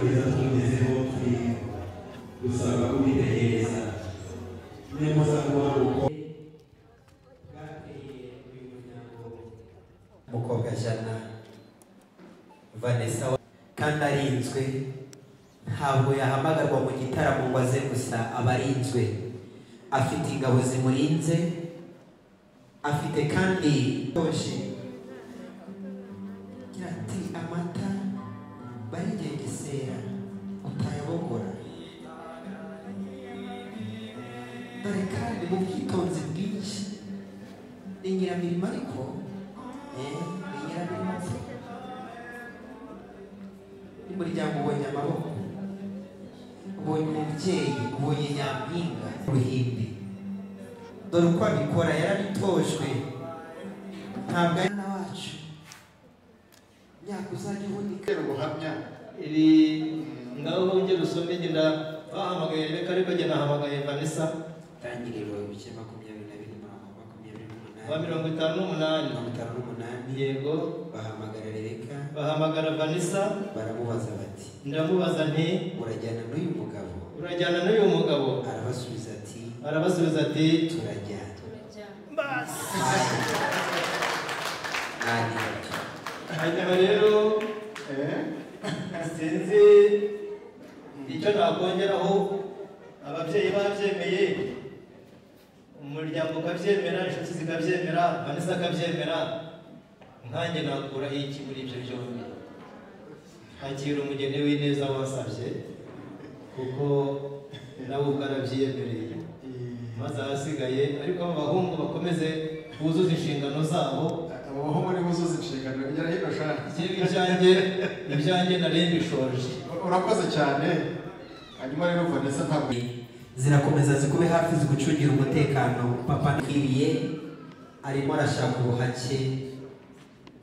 kugeza tugezeho turi gusaba kubitegereza nemuza kubona uko umukobwa jana vanessa kandi arinzwe ntabwo yahamagarwa mu gitaramo ngo aze gusa aba arinzwe afite ingabo zimurinze afite kandi agira ati amata barigengesera utayabogora dore kandi mu bwitonzi bwinshi ni nyiramirimo ariko ni nyiramirimo se n'umuryango ubonye amaboko ubonye umubyeyi ubonye nyampinga uruhimbi dore uko abikora yarabitojwe ntabwo ari na wacu myaka uzajya uhunika ubuhamya iri ngaho wongera usome ngenda bahamagaye reka ariko njye nahamagaye vanessa. Tangiriro ibice makumyabiri na bine mirongo makumyabiri n'umunani wa mirongo itanu n'umunani. Mirongo itanu n'umunani. Yego. Bahamagara rebeka bahamagara vanessa. Baramubaza bati ndamubaza nti urajyana n'uyu mugabo? Urajyana n'uyu mugabo. Arabasubiza ati arabasubiza ati turajyana. Ati hanyuma rero sinzi icyo nakongeraho. Ababyeyi babyemeye umuryango ukabyemera inshuti zikabyemera vanessa akabyemera nkanjye nakuraho iki muri ibyo byombi? Hakira umugeni w'ineza wasabye kuko nawe ubwo arabyiyemereye. Maze ahasigaye ariko abo bahungu bakomeze buzuze inshingano zabo bahungu ni buzuza inshingano ugera hino shaka Njyewe ibyanjye ibyanjye nari mbishoje urakoze cyane. Hanyuma rero vanessa ntabwo zirakomeza zikube hafi zigucungira umutekano. Papa nkwiriye arimo arashaka ubuhake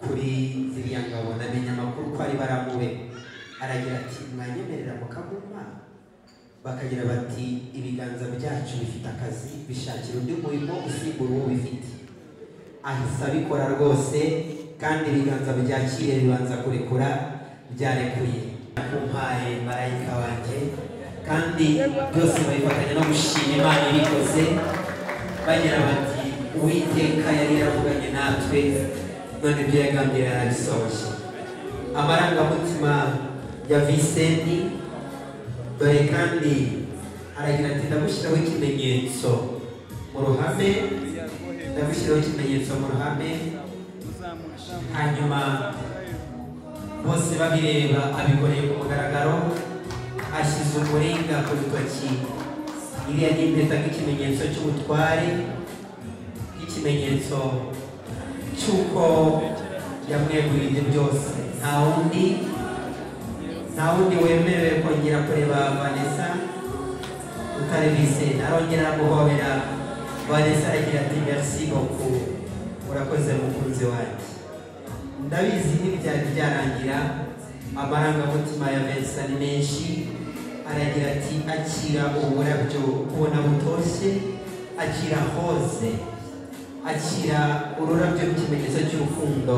kuri ziriya ngabo. Namenye amakuru ko ari baramube aragira ati mwanyemerera mukaguma bakagira bati ibiganza byacu bifite akazi bishakira undi murimo usimbura uwo bifite. Ahise abikora rwose kandi ibiganza byakiriye bibanza kurekura byarekuye. Kumpaye marayika wanjye kandi byose babifatanya no gushima imana ibikoze bagira bati uwiteka yari yaravuganye natwe none ibyo yagambiriye arabisohoje. Amarangamutima ya visenti dore kandi aragira ati ndagushyiraho ikimenyetso mu ruhame ndagushyiraho ikimenyetso mu ruhame hanyuma bose babireba abikoreye ku mugaragaro ashyize umuringa ku rutoki iriya ni impeta nk'ikimenyetso cy'ubutware nk'ikimenyetso cy'uko yamweguriye ibyo byose nta wundi nta wundi wemerewe kongera kureba vanessa. Utari visenti arongera aramuhobera vanessa aragira ati merci beaucoup urakoze mukunzi wanjye ndabizi ntibyari byarangira amarangamutima ya Vincent ni menshi. Aragira ati akira uburabyo ubona butoshye akira hose akira ururabyo rw'ikimenyetso cy'urukundo.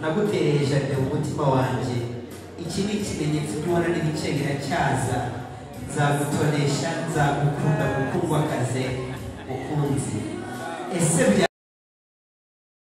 Nagutereye jaride mu mutima wanjye. Iki ni ikimenyetso cy'ubona n'igice biracyaza nzagutonesha nzagukunda au cours du jour. Et c'est bien.